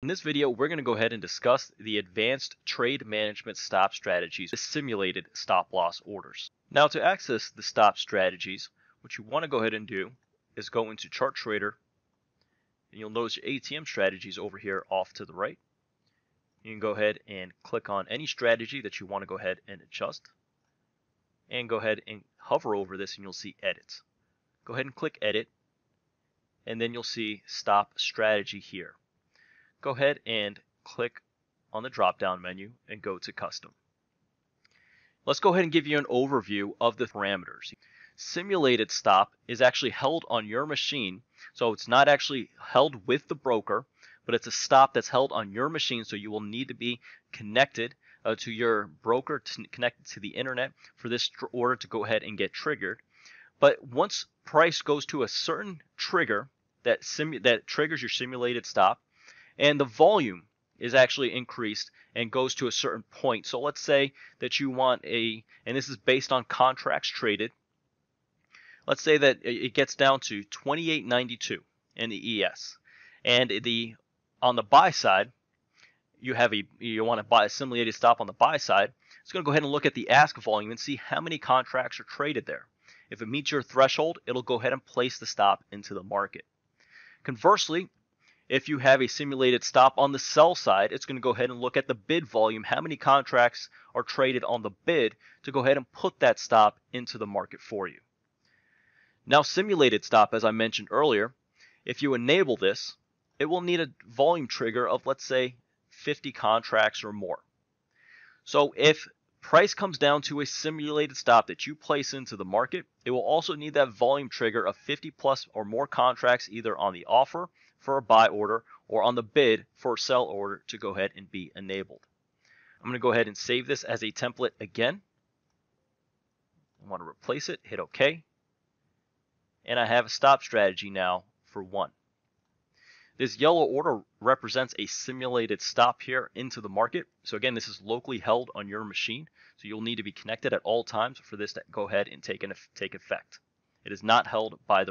In this video, we're going to go ahead and discuss the advanced trade management stop strategies with simulated stop loss orders. Now to access the stop strategies, what you want to go ahead and do is go into Chart Trader and you'll notice your ATM strategies over here off to the right. You can go ahead and click on any strategy that you want to go ahead and adjust and go ahead and hover over this and you'll see edit. Go ahead and click edit and then you'll see stop strategy here. Go ahead and click on the drop down menu and go to custom. Let's go ahead and give you an overview of the parameters. Simulated stop is actually held on your machine, so it's not actually held with the broker, but it's a stop that's held on your machine, so you will need to be connected uh, to your broker, connected to the internet for this order to go ahead and get triggered. But once price goes to a certain trigger that that triggers your simulated stop, and the volume is actually increased and goes to a certain point. So let's say that you want a, and this is based on contracts traded. Let's say that it gets down to 28.92 in the ES, and the on the buy side, you have a you want to buy a simulated stop on the buy side. It's going to go ahead and look at the ask volume and see how many contracts are traded there. If it meets your threshold, it'll go ahead and place the stop into the market. Conversely, if you have a simulated stop on the sell side, it's going to go ahead and look at the bid volume, how many contracts are traded on the bid to go ahead and put that stop into the market for you. Now simulated stop, as I mentioned earlier, if you enable this, it will need a volume trigger of let's say 50 contracts or more. So if price comes down to a simulated stop that you place into the market, it will also need that volume trigger of 50 plus or more contracts either on the offer for a buy order or on the bid for a sell order to go ahead and be enabled. I'm going to go ahead and save this as a template again. I want to replace it, hit OK. And I have a stop strategy now for one. This yellow order represents a simulated stop here into the market. So again, this is locally held on your machine. So you'll need to be connected at all times for this to go ahead and take, an, take effect. It is not held by the